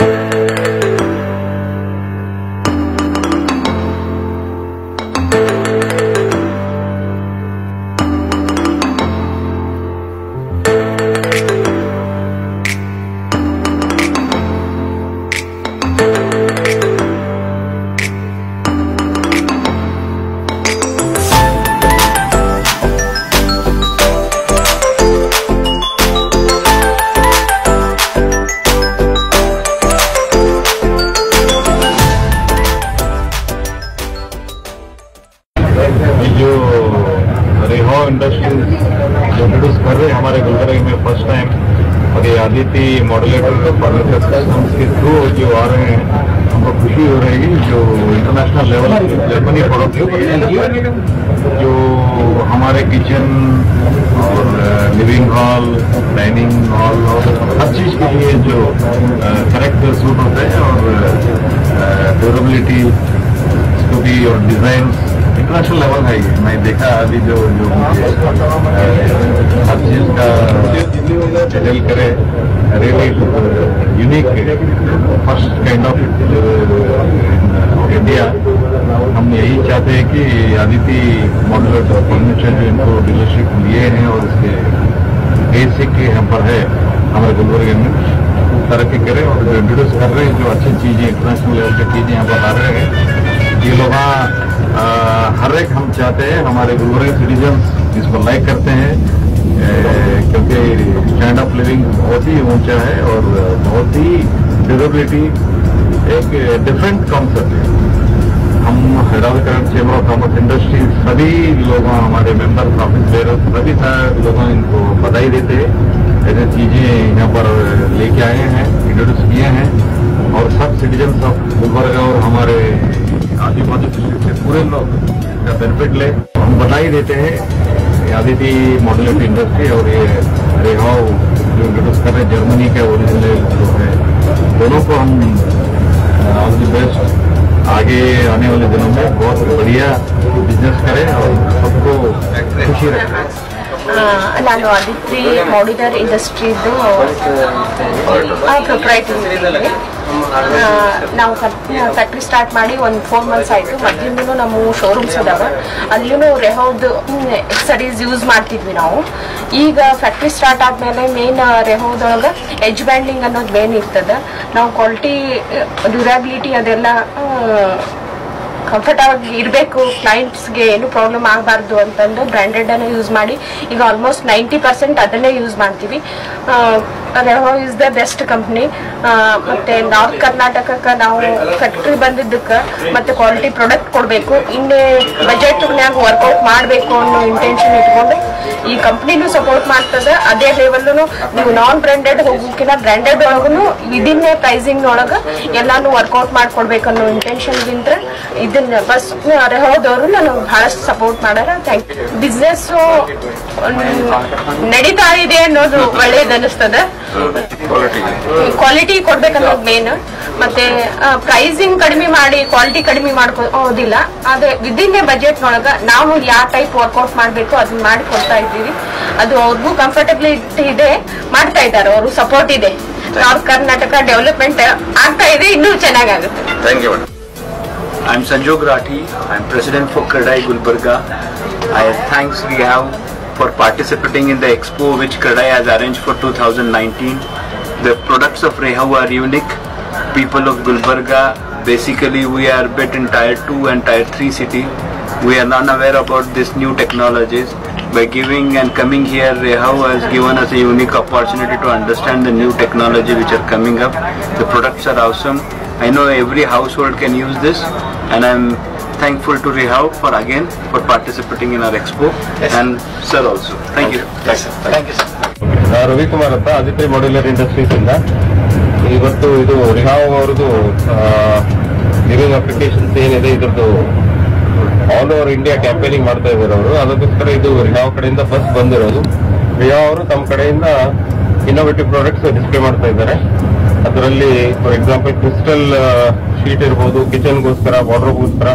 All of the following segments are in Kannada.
you आदित्य मॉडलेटर फर्नीचर सिस्टम्स के थ्रू जो आ रहे हैं, हमको खुशी हो रही है जो इंटरनेशनल लेवल जर्मनी प्रोडक्ट जो हमारे किचन और लिविंग हॉल डाइनिंग हॉल और हर चीज़ के लिए जो करेक्ट सूट होते हैं और ड्यूरेबिलिटी इसको भी और डिज़ाइन इंटरनेशनल लेवल है ये। मैं देखा अभी जो जो हर चीज़ का डिटेल करे। Really unique first kind of India हम यही चाहते हैं कि आदित्य मॉडल फर्नीचर जो इनको डीलरशिप लिए हैं और इसके बेसिक यहाँ पर है, हमारे गुलबर्ग में। तरक्की करें और जो इंट्रोड्यूस कर रहे हैं, जो अच्छी चीज़ें इंटरनेशनल लेवल की चीज़ें यहाँ पर आ रहे हैं, ये लोग हर एक हम चाहते हैं, हमारे गुलबर्ग सिटीजन इसको लाइक करते हैं। स्टैंड ऑफ़ लिविंग बहुत ही ऊँचा है और बहुत ही ड्यूरेबिलिटी एक डिफरेंट कॉन्सेप्ट है। हम Hyderabad chamber of commerce industry सभी लोग, हमारे मेंबर ऑफ़िस बेरर सभी लोगों इनको बधाई देते हैं। ऐसे चीज़ें यहाँ पर लेके आए हैं इंट्रोड्यूस किए हैं। और सब सिटीजन ऑफ़ गुलबर्गा और हमारे आजू बाजू डिस्ट्रिक्ट से पूरे लोग इसका बेनिफिट ले। हम बधाई देते हैं ये आदित्य मॉडलिटी इंडस्ट्री और ये रेहाव जो इंट्रोड्यूस कर रहे हैं जर्मनी के ओरिजिनल जो है दोनों को हम ऑल द बेस्ट आगे आने वाले दिनों में बहुत बढ़िया बिजनेस करें और सबको खुशी रखें ಆ, ನಾನು ಅದಿತ್ರಿ ಮಾಡ್ಯುಲರ್ ಇಂಡಸ್ಟ್ರಿದು ಪ್ರೊಪ್ರೈಟರ್ ಇದ್ದೀವಿ ಆ, ನಾವು ಫ್ಯಾಕ್ಟ್ರಿ ಸ್ಟಾರ್ಟ್ ಮಾಡಿ ಒಂದು ಫೋರ್ ಮಂತ್ಸ್ ಆಯಿತು. ಮೊದಲಿಂದನೂ ನಮ್ಮ ಶೋರೂಮ್ಸ್ ಅದಾವ ಅಲ್ಲಿಯೂ ರೆಹೌದ್ ಎಕ್ಸರೀಸ್ ಯೂಸ್ ಮಾಡ್ತಿದ್ವಿ ನಾವು. ಈಗ ಫ್ಯಾಕ್ಟ್ರಿ ಸ್ಟಾರ್ಟ್ ಆದಮೇಲೆ ಮೇನ್ ರೆಹೌದೊಳಗೆ ಎಜ್ ಬ್ಯಾಂಡಿಂಗ್ ಅನ್ನೋದು ಮೇನ್ ಇರ್ತದೆ. ನಾವು ಕ್ವಾಲಿಟಿ ಡ್ಯೂರಾಬಿಲಿಟಿ ಅದೆಲ್ಲ ಕಂಫರ್ಟಾಗಿ ಇರಬೇಕು. ಕ್ಲೈಂಟ್ಸ್ಗೆ ಏನು ಪ್ರಾಬ್ಲಮ್ ಆಗಬಾರ್ದು ಅಂತಂದು ಬ್ರ್ಯಾಂಡೆಡ್ ಅನ್ನು ಯೂಸ್ ಮಾಡಿ ಈಗ ಆಲ್ಮೋಸ್ಟ್ ನೈಂಟಿ ಪರ್ಸೆಂಟ್ ಅದನ್ನೇ ಯೂಸ್ ಮಾಡ್ತೀವಿ. Rehau is the best company ಮತ್ತೆ ನಾರ್ತ್ ಕರ್ನಾಟಕಕ್ಕೆ ನಾವು ಫ್ಯಾಕ್ಟ್ರಿ ಬಂದಿದ್ದಕ್ಕೆ ಮತ್ತೆ ಕ್ವಾಲಿಟಿ ಪ್ರಾಡಕ್ಟ್ ಕೊಡಬೇಕು. ಇನ್ನೇ ಬಜೆಟ್ನ್ಯಾಗ ವರ್ಕೌಟ್ ಮಾಡಬೇಕು ಅನ್ನೋ ಇಂಟೆನ್ಷನ್ ಇಟ್ಕೊಂಡು ಈ ಕಂಪ್ನಿನೂ ಸಪೋರ್ಟ್ ಮಾಡ್ತದೆ. ಅದೇ ಲೆವೆಲ್ನು ನೀವು ನಾನ್ ಬ್ರ್ಯಾಂಡೆಡ್ ಹೋಗೋಕಿನ ಬ್ರ್ಯಾಂಡೆಡ್ ಒಳಗೂ ವಿದಿನ್ನೇ ಪ್ರೈಸಿಂಗ್ ಒಳಗೆ ಎಲ್ಲಾನು ವರ್ಕೌಟ್ ಮಾಡ್ಕೊಡ್ಬೇಕು ಅನ್ನೋ ಇಂಟೆನ್ಷನ್ ಗಿಂತ ಇದನ್ನ ಬಸ್ ಹೋದವರು ನನಗೆ ಬಹಳಷ್ಟು ಸಪೋರ್ಟ್ ಮಾಡ್ಯಾರ ಥ್ಯಾಂಕ್ ಬಿಸ್ನೆಸ್ ನಡೀತಾ ಇದೆ ಅನ್ನೋದು ಒಳ್ಳೇದು ಅನಿಸ್ತದ. ಕ್ವಾಲಿಟಿ ಕೊಡ್ಬೇಕನ್ನೋದು ಮೇನ್ ಮತ್ತೆ ಪ್ರೈಸಿಂಗ್ ಕಡಿಮೆ ಮಾಡಿ ಕ್ವಾಲಿಟಿ ಕಡಿಮೆ ಮಾಡ್ಕೋದಿಲ್ಲ ಆದ್ರೆ ವಿದಿನ್ ಬಜೆಟ್ ನೊಳಗ ನಾವು ಯಾವ ಟೈಪ್ ವರ್ಕೌಟ್ ಮಾಡಬೇಕು ಅದನ್ನ ಮಾಡಿ ಕೊಡ್ತಾ ಇದ್ದೀವಿ. ಅದು ಅವ್ರಿಗೂ ಕಂಫರ್ಟಬಿಲಿಟಿ ಇದೆ ಮಾಡ್ತಾ ಇದ್ದಾರೆ ಅವರು ಸಪೋರ್ಟ್ ಇದೆ. ನಾರ್ತ್ ಕರ್ನಾಟಕ ಡೆವಲಪ್ಮೆಂಟ್ ಆಗ್ತಾ ಇದೆ ಇನ್ನೂ ಚೆನ್ನಾಗಾಗುತ್ತೆ. Thank you Sanjog I'm Sanjog Rathi. I'm president for Gulbarga Gulbarga. I we Rehab for participating in the expo which Kradai has arranged for 2019. The products of Rehau are unique. People of Gulbarga, basically we are bit in tier 2 and tier 3 city. We are not aware about these new technologies. By giving and coming here, Rehau has given us a unique opportunity to understand the new technology which are coming up. The products are awesome. I know every household can use this and I'm thankful to Rehab for again for participating in our expo. And sir also. Thank you. Yes, sir. Thank you, sir. ನಾನು ರವಿಕುಮಾರ್ ಅಂತ ಆದಿತ್ಯ ಮಾಡ್ಯುಲರ್ ಇಂಡಸ್ಟ್ರೀಸ್ ಇಂದ. ಇವತ್ತು ಇದು ರಿಹಾವ್ ಅವ್ರದ್ದು ಲಿವಿಂಗ್ ಅಪ್ಲಿಕೇಶನ್ಸ್ ಏನಿದೆ ಇದ್ರದ್ದು ಆಲ್ ಓವರ್ ಇಂಡಿಯಾ ಕ್ಯಾಂಪೇನಿಂಗ್ ಮಾಡ್ತಾ ಇದ್ದಾರೆ ಅವರು. ಅದಕ್ಕೋಸ್ಕರ ಇದು ರಿಹಾವ್ ಕಡೆಯಿಂದ ಫಸ್ಟ್ ಬಂದಿರೋದು. ರಿಹಾವ್ ಅವರು ತಮ್ಮ ಕಡೆಯಿಂದ ಇನ್ನೋವೇಟಿವ್ ಪ್ರಾಡಕ್ಟ್ಸ್ ಡಿಸ್ಪ್ಲೇ ಮಾಡ್ತಾ ಇದ್ದಾರೆ. ಅದರಲ್ಲಿ ಫಾರ್ ಎಕ್ಸಾಂಪಲ್ ಕ್ರಿಸ್ಟಲ್ ಶೀಟ್ ಇರ್ಬೋದು ಕಿಚನ್ಗೋಸ್ಕರ ಗೋಸ್ಕರ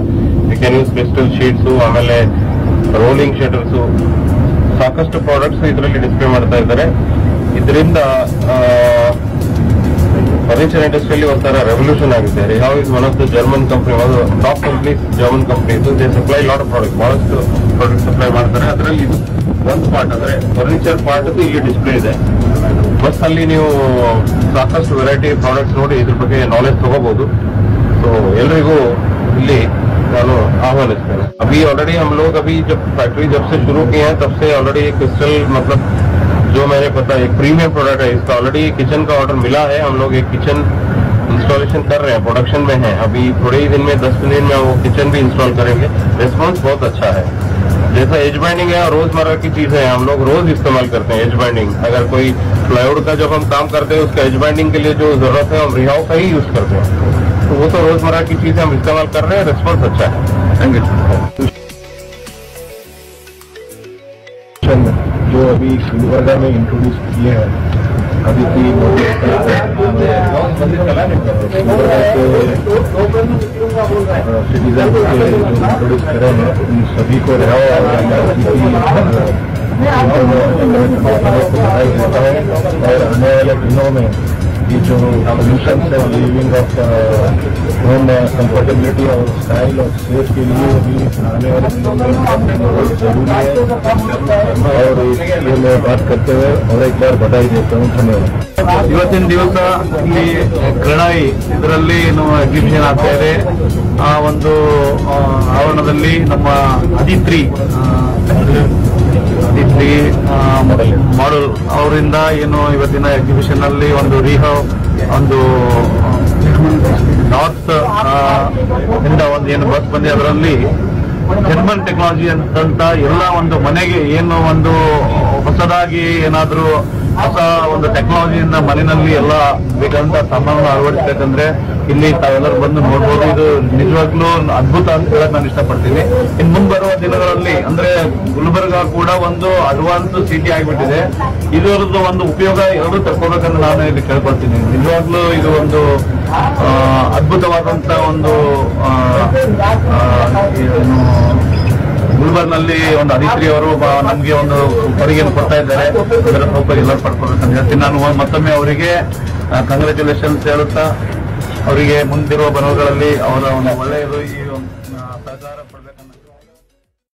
you can use crystal sheets ಆಮೇಲೆ ರೋಲಿಂಗ್ ಶಟರ್ಸು ಸಾಕಷ್ಟು ಪ್ರಾಡಕ್ಟ್ಸ್ ಇದರಲ್ಲಿ ಡಿಸ್ಪ್ಲೇ ಮಾಡ್ತಾ ಇದ್ದಾರೆ. ಇದರಿಂದ ಫರ್ನಿಚರ್ ಇಂಡಸ್ಟ್ರಿಯಲ್ಲಿ ಒಂಥರ ರೆವಲ್ಯೂಷನ್ ಆಗಿದೆ. Rehau is one of the German company ಒಂದು ಟಾಪ್ ಕಂಪ್ನಿ ಜರ್ಮನ್ ಕಂಪ್ನಿ ಇದು they supply lot of product ಬಹಳಷ್ಟು ಪ್ರಾಡಕ್ಟ್ ಸಪ್ಲೈ ಮಾಡ್ತಾರೆ. ಅದರಲ್ಲಿ ಒಂದು ಪಾರ್ಟ್ ಅಂದ್ರೆ ಫರ್ನಿಚರ್ ಪಾರ್ಟ್ ಇಲ್ಲಿ ಡಿಸ್ಪ್ಲೇ ಇದೆ. ಬಸ್ ಅಲ್ಲಿ ನೀವು ಸಾಕಷ್ಟು ವೆರೈಟಿ ಪ್ರಾಡಕ್ಟ್ಸ್ ನೋಡಿ ಇದ್ರ ಬಗ್ಗೆ ನಾಲೆಜ್ ತಗೋಬಹುದು तो ಎಲ್ರಿಗೂ ಇಲ್ಲಿ ನಾನು ಆಹ್ವಾನಿಸ್ತೇನೆ अभी ऑलरेडी हम लोग अभी जब फैक्ट्री जब से शुरू किए हैं तब से ऑलरेडी क्रिस्टल मतलब जो मैंने पता एक प्रीमियम प्रोडक्ट है इसका ऑलरेडी किचन का ऑर्डर मिला है हम लोग एक किचन इंस्टॉलेशन कर रहे हैं प्रोडक्शन में है अभी थोड़े ही दिन में दस दिन में वो किचन भी इंस्टॉल करेंगे रिस्पॉन्स बहुत अच्छा है जैसा एज बाइंडिंग है रोज़मर्रा की चीज़ है हम लोग रोज इस्तेमाल करते हैं एज बाइंडिंग अगर कोई प्लाईवुड का जब हम काम करते हैं उसका एज बाइंडिंग के लिए जो ज़रूरत है हम रिहाव का ही यूज़ करते हैं। तो वो तो रोज़मर्रा की चीज़ हम इस्तेमाल कर रहे हैं रिस्पॉन्स अच्छा है। थैंक यू जो अभी गुलबर्गा में इंट्रोड्यूस किए हैं सिटीजन के जो इंट्रोड्यूस करे हैं उन सभी को रहा और देता है आने वाले दिनों में ये जो सोल्यूशन है लिविंग ऑफ होम कंफर्टेबिलिटी और स्टाइल और सेफ के लिए भी आने वाले दिनों में बहुत जरूरी है और ये मैं बात करते हुए और एक बार बधाई देता हूँ धन्यवाद ಇವತ್ತಿನ ದಿವಸ ಇಲ್ಲಿ ಕ್ರಣಾಯಿ ಇದರಲ್ಲಿ ಏನು ಎಕ್ಸಿಬಿಷನ್ ಆಗ್ತಾ ಇದೆ ಆ ಒಂದು ಆ, ಆವರಣದಲ್ಲಿ ನಮ್ಮ ಅದಿತ್ರಿ ಆ, ಅದಿತ್ರಿ ಮಾಡಲ್ ಅವರಿಂದ ಏನು ಇವತ್ತಿನ ಎಕ್ಸಿಬಿಷನ್ ಅಲ್ಲಿ ಒಂದು ರಿಹ, ಒಂದು ನಾರ್ತ್ ಇಂದ ಒಂದು ಏನು ಬಸ್ ಬಂದಿದೆ ಅದರಲ್ಲಿ. ಜರ್ಮನ್ ಟೆಕ್ನಾಲಜಿ ಅಂತ ಎಲ್ಲ ಒಂದು ಮನೆಗೆ ಏನು ಒಂದು ಹೊಸದಾಗಿ ಏನಾದ್ರೂ ಹೊಸ ಒಂದು ಟೆಕ್ನಾಲಜಿಯಿಂದ ಮನೆಯಲ್ಲಿ ಎಲ್ಲ ಬೇಕಾದಂತ ಸಾಮಾನು ಅಳವಡಿಸ್ಬೇಕಂದ್ರೆ ಇಲ್ಲಿ ತಾವೆಲ್ಲರೂ ಬಂದು ನೋಡ್ಬೋದು. ಇದು ನಿಜವಾಗ್ಲೂ ಅದ್ಭುತ ಅಂತ ಹೇಳಕ್ ನಾನು ಇಷ್ಟಪಡ್ತೀನಿ. ಇನ್ ಮುಂಬರುವ ದಿನಗಳಲ್ಲಿ, ಅಂದ್ರೆ ಗುಲ್ಬರ್ಗ ಕೂಡ ಒಂದು ಅಡ್ವಾನ್ಸ್ ಸಿಟಿ ಆಗಿಬಿಟ್ಟಿದೆ. ಇದರದ್ದು ಒಂದು ಉಪಯೋಗ ಎಲ್ಲರೂ ತಕ್ಕೋಬೇಕಂತ ನಾನು ಇಲ್ಲಿ ಕೇಳ್ಕೊಳ್ತೀನಿ. ನಿಜವಾಗ್ಲೂ ಇದು ಒಂದು ಅದ್ಭುತವಾದಂತ ಒಂದು ಗುಲ್ಬರ್ನಲ್ಲಿ ಒಂದು ಅದಿತ್ರಿ ಅವರು ನಮಗೆ ಒಂದು ಕೊಡುಗೆಯನ್ನು ಕೊಡ್ತಾ ಇದ್ದಾರೆ. ಅದರ ಸೌಕರ್ಯ ಎಲ್ಲರೂ ಪಡ್ಕೊಳ್ಬೇಕಂತ ಹೇಳ್ತೀನಿ. ನಾನು ಮತ್ತೊಮ್ಮೆ ಅವರಿಗೆ ಕಂಗ್ರ್ಯಾಚುಲೇಷನ್ಸ್ ಹೇಳುತ್ತಾ ಅವರಿಗೆ ಮುಂದಿರುವ ಬರವುಗಳಲ್ಲಿ ಅವರ ಒಂದು ಒಳ್ಳೆಯದು ಈ ಒಂದು,